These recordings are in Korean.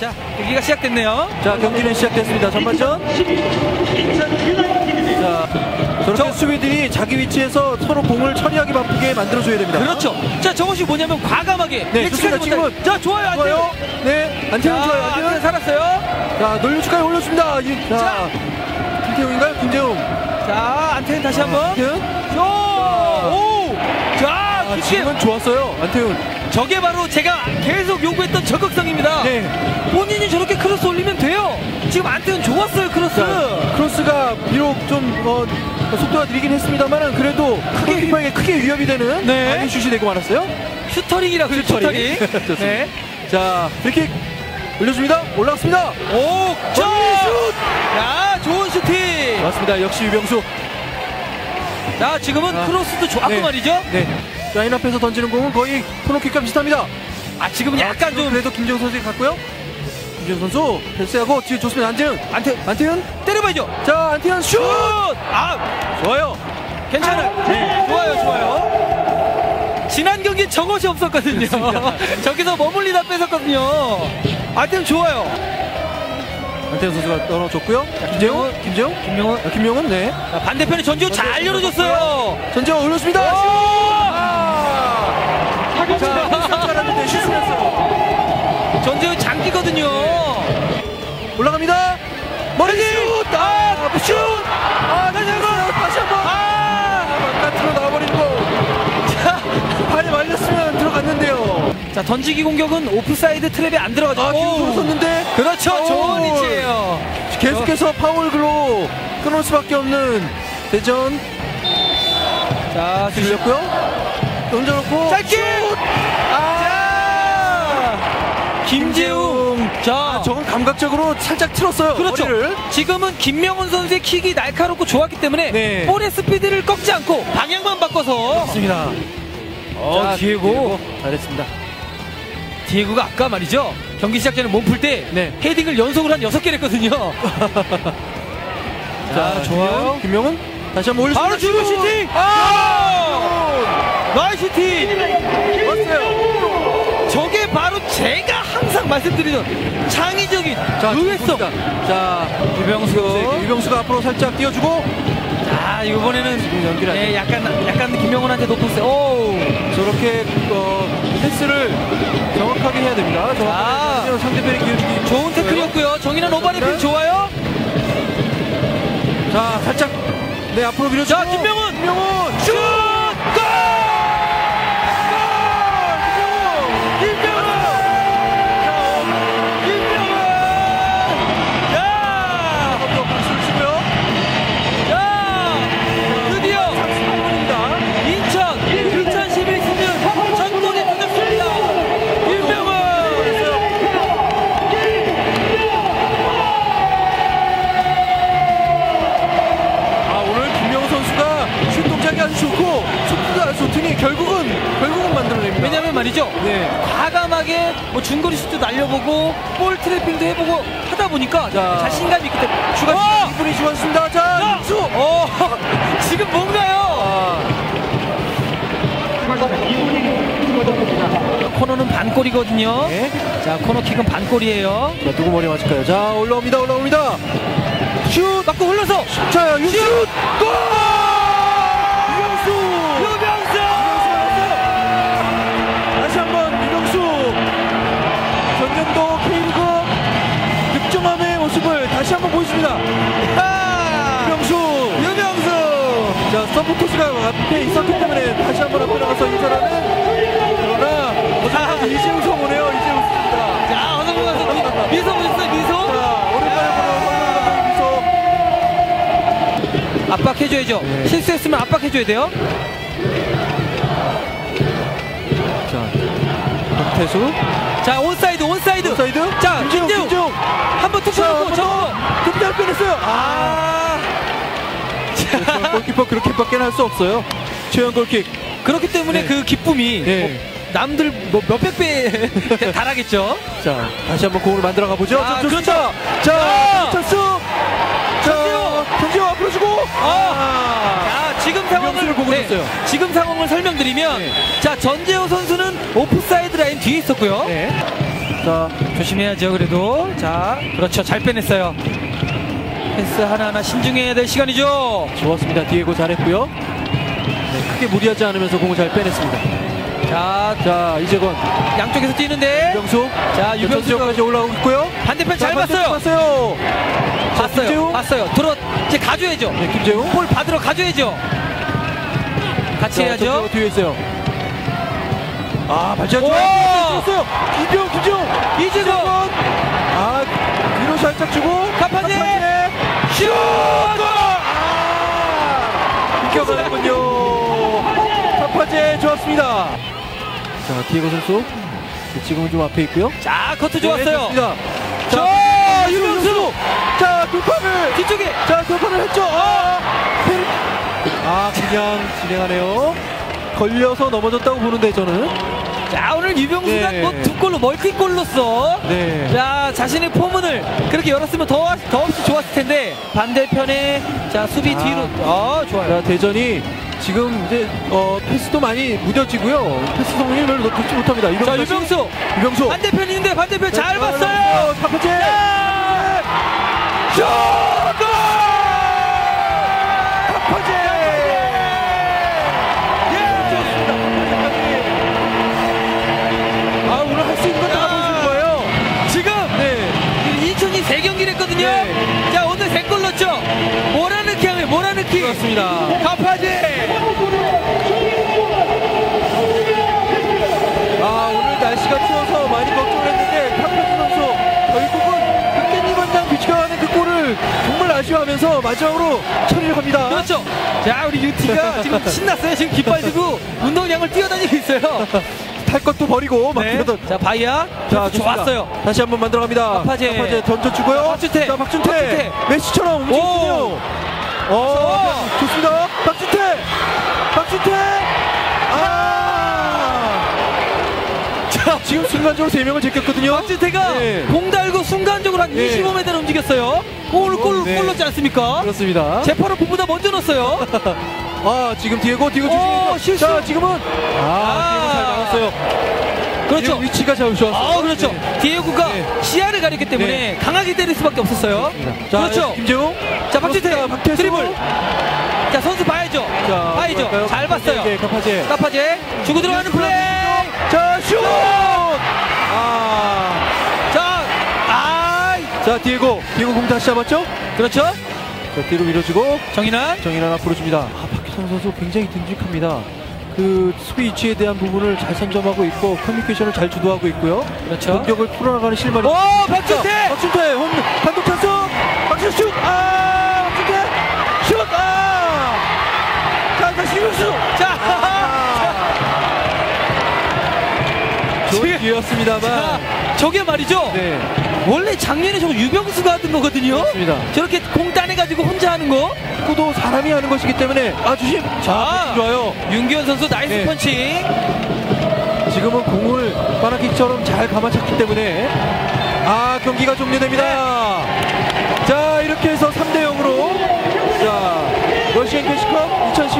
자, 경기가 시작됐네요. 자 경기는 시작됐습니다. 전반전. 자 저렇게 저- 수비들이 자기 위치에서 서로 공을 처리하기 바쁘게 만들어줘야 됩니다. 그렇죠. 자, 저것이 뭐냐면 과감하게 네, 좋습니다. 지금은 자, 좋아요. 좋아요. 네 안태현 좋아요. 안태현. 살았어요. 자 놀려주까지 올렸습니다. 이- 자 자. 김태웅인가요? 김재웅. 자, 안태현 다시 한 번. 안태현. 오! 오! 자, 아. 지금은 좋았어요. 안태훈. 저게 바로 제가 계속 요구했던 적극성입니다. 네. 본인이 저렇게 크로스 올리면 돼요. 지금 안태현 좋았어요, 크로스. 자, 크로스가 비록 좀 어, 속도가 느리긴 했습니다만 그래도 크게 키퍼에게 크게 위협이 되는 네. 아닌 슛이 되고 말았어요. 슈터링이라고 그러죠, 슈터링. 슈터링. 좋습니다. 네. 자 프리킥 올려줍니다. 올라갔습니다. 오, 자! 슛! 야, 좋은 슈팅. 맞습니다. 역시 유병수. 자, 지금은 아. 크로스도 좋았고 네. 말이죠. 네. 라인 앞에서 던지는 공은 거의 코너킥과 비슷합니다. 아, 지금은 약간 아, 좀 그래도 김재훈 선수가 갔고요. 김재훈 선수 패스하고 뒤에 좋습니다. 안재훈. 안태 안태훈. 때려봐야죠. 자 안태현 슛. 슛! 아, 좋아요. 괜찮아 요. 네, 좋아요, 좋아요. 지난 경기 저것이 없었거든요. 저기서 머물리다 뺏었거든요. 안태현 좋아요. 안태현 선수가 넣어줬고요. 김재훈. 김재훈. 김명훈. 아, 김명훈. 네. 자, 반대편에 전지우 잘 열어줬어요. 전재훈 올렸습니다. 오! 슛. 자 잘하는데 슛을 했어요. 전지우 장기거든요. 올라갑니다. 머리 슛. 아 슛. 아 다시 한 번 다시 한 번. 아 바깥으로 나와버리는 거. 자, 발에 말렸으면 들어갔는데요. 자, 던지기 공격은 오프사이드 트랩에 안 들어가죠. 아! 돌았었는데. 그렇죠. 오! 좋은 위치예요. 계속해서 파울로 끊을 수밖에 없는 대전 자, 들렸고요. 던져놓고 짧게! 슛! 아! 김재웅. 자, 아, 저건 감각적으로 살짝 틀었어요. 그렇죠. 머리를. 지금은 김명훈 선수의 킥이 날카롭고 좋았기 때문에 네. 볼의 스피드를 꺾지 않고 방향만 바꿔서 맞습니다. 어, 자, 디에고. 잘했습니다. 디에고가 아까 말이죠. 경기 시작 전에 몸 풀 때 네. 헤딩을 연속으로 한 6개를 했거든요. 자, 좋아요. 김명훈 다시 한번 올렸습니다. 바로 주고 슈팅! 아! nice 슈팅! 왔어요. 저게 바로 제가 항상 말씀드리던 창의적인 자, 의외성. 자, 유병수. 네, 유병수가 앞으로 살짝 띄워주고 자, 이번에는 연기를 네, 약간 약간 김명훈한테 높았어요. 오! 저렇게 어, 패스를 정확하게 해야 됩니다. 아. 정확하게 하면 상대편의 기울기 좋은 태클이었고요. 정인환 오버래핑 좋아요. 자, 살짝 네 앞으로 밀어주고 자, 김명훈! 김명훈 슛! 결국은 결국은 만들어냅니다. 왜냐면 말이죠. 네. 과감하게 뭐 중거리 슛도 날려보고 볼 트래핑도 해보고 하다 보니까 자. 자신감이 있기 때문에 추가 어! 시간 2분이 주어졌습니다. 자, 자! 윤수. 어! 지금 뭔가요? 아, 코너는 반골이거든요. 네. 자, 코너킥은 반골이에요. 자, 누구 머리 맞을까요? 자, 올라옵니다. 올라옵니다. 슛! 맞고 흘러서 자, 윤수! 골! 유병수! 유병수! 다시 한번 보여줍니다. 아! 유병수! 유병수! 자, 서포터스가 앞에 있었기 때문에 다시 한번 앞에 나가서 인사하는 그러나 아. 이재우 성우네요. 이재우 습니다 자, 선수 미- 미소 보셨어요? 미소? 자, 오랜만에 보는 미소. 압박해줘야죠. 네. 실수했으면 압박해줘야 돼요. 자, 박태수. 자, 온사이드, 온사이드. 사이드. 자, 김재웅, 쳐놓고, 저 급달 뻔했어요. 아. 자, 골키퍼 그렇게 밖에 할 수 없어요. 최현 골킥. 그렇기 때문에 네. 그 기쁨이 네. 뭐 남들 뭐 몇백 배 달하겠죠. 자, 다시 한번 공을 만들어 가보죠. 아, 자, 좋습니다. 자. 자, 찬스. 자, 전지호 앞으로 주고. 아. 자, 지금 상황을 보고 있어요. 지금 상황을 설명드리면 네. 자, 전재호 선수는 오프사이드 라인 뒤에 있었고요. 네. 자, 조심해야죠 그래도 자 그렇죠 잘 빼냈어요 패스 하나하나 신중해야 될 시간이죠 좋았습니다. 디에고 잘했고요. 네, 크게 무리하지 않으면서 공을 잘 빼냈습니다. 자 자, 이재건, 양쪽에서 뛰는데 유병수. 자 유병수까지 올라오고 있고요. 반대편 잘 봤어요 봤어요. 자, 봤어요 김재웅. 봤어요 들어 이제 가줘야죠 네, 김재웅. 볼 받으러 가줘야죠 같이 자, 해야죠 뒤에 있어요. 아, 발전 오! 좋았어요. 김재웅, 김재웅. 이재건 아, 뒤로 살짝 주고. 카파제! 슛 아, 비껴가는군요. 카파제 좋았습니다. 자, 디에고 선수. 네, 지금은 좀 앞에 있고요. 자 커트 네, 좋았어요 좋습니다. 자, 유병수. 자, 돌파를. 뒤쪽에 자, 돌파를 했죠. 아, 아, 그냥 진행하네요. 걸려서 넘어졌다고 보는데 저는. 자 오늘 유병수가 네. 뭐두 골로 멀티골로써 네. 자 자신의 포문을 그렇게 열었으면 더, 더 없이 좋았을 텐데 반대편에 자 수비 아. 뒤로 어 좋아요 자, 대전이 지금 이제 어, 패스도 많이 무뎌지고요. 패스 별로 높지 못합니다. 자 유병수. 유병수 유병수. 반대편 있는데 반대편 잘 봤어요 카프제. 슛! 경기를 했거든요. 네. 자 오늘 세골 넣었죠? 몰아넣기 하면 몰아넣기 그렇습니다. 가파제. 아, 오늘 날씨가 추워서 많이 걱정을 했는데 탁표수 선수 결국은 흑개님 한장 비춰가는 그 골을 정말 아쉬워하면서 마지막으로 처리를 합니다. 그렇죠. 자 우리 유티가 지금 신났어요. 지금 깃발 들고 운동장을 뛰어다니고 있어요 탈 것도 버리고 막 네. 그러던 자 바이야 자, 좋았어요. 다시 한번 만들어갑니다. 박하재. 박하재 던져주고요. 자, 박준태. 자, 박준태. 박준태. 메시처럼 움직이네요. 오. 어, 좋습니다. 박준태. 박준태. 아. 자, 지금 순간적으로 세 명을 제꼈거든요. 박준태가 네. 공 달고 순간적으로 한 네. 25m를 움직였어요 골, 골, 네. 골 넣지 않습니까? 그렇습니다. 제파로 그보다 먼저 넣었어요 아, 지금 디에고, 디에고 오, 주시죠. 실수. 자, 지금은 아, 디에고 잘 나갔어요. 그렇죠 위치가 잘 좋았어요. 아 그렇죠 네. 디에고가 네. 시야를 가렸기 때문에 네. 강하게 때릴 수밖에 없었어요 자, 그렇죠 김재웅. 자 그렇습니다. 박태수. 드리블 자 선수 봐야죠 자, 봐야죠 들어갈까요? 잘 봤어요 네, 카파제. 카파제 주고 들어가는 플레이 자, 슛! 아. 자, 아, 자, 디에고. 디에고 공 다시 잡았죠? 그렇죠. 자, 뒤로 밀어주고 정인환. 정인환 앞으로 줍니다. 아, 박희성 선수 굉장히 듬직합니다. 그 수비 위치에 대한 부분을 잘 선점하고 있고 커뮤니케이션을 잘 주도하고 있고요. 그렇죠. 공격을 풀어나가는 실마리. 오, 박준태! 자, 박준태 홈 단독 찬스. 박준태 슛. 아, 박준태 슛. 아. 자, 다시 유수. 자, 좋 기회였습니다만. 자, 저게 말이죠. 네, 원래 작년에 저 유병수가 하던 거거든요. 맞습니다. 저렇게 공 따내가지고 혼자 하는 거. 축구도 사람이 하는 것이기 때문에 아 주심. 자, 좋아요. 윤기현 선수 nice 네. 펀치. 지금은 공을 바나킥처럼 잘 감아찼기 때문에 아 경기가 종료됩니다. 자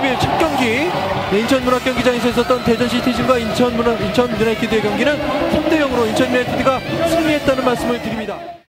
30일 첫 경기 인천문학경기장에서 있었던 대전시티즌과 인천문화, 인천 유나이티드의 경기는 3대0으로 인천 유나이티드가 승리했다는 말씀을 드립니다.